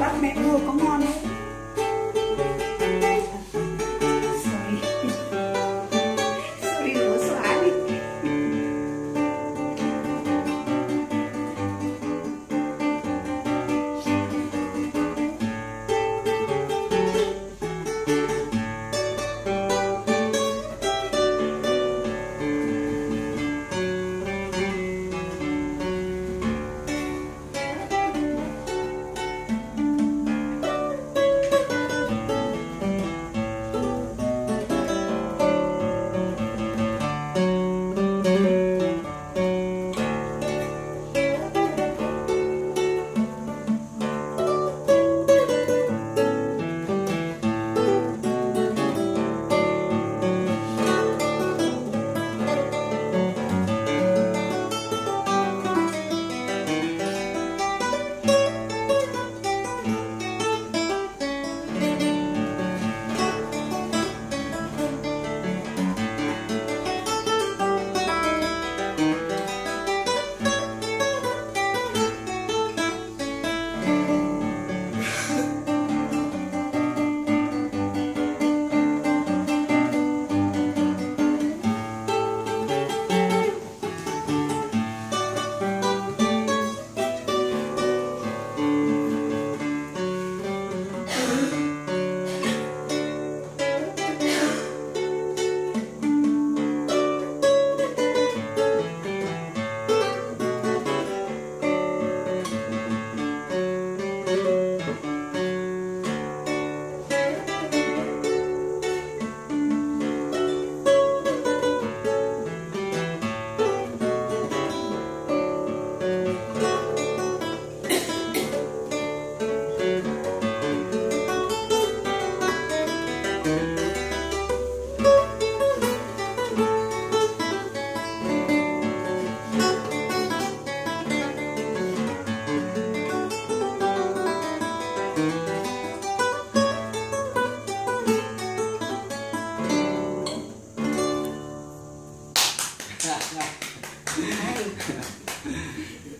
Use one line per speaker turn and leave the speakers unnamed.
bác mẹ mua có ngon không? はい。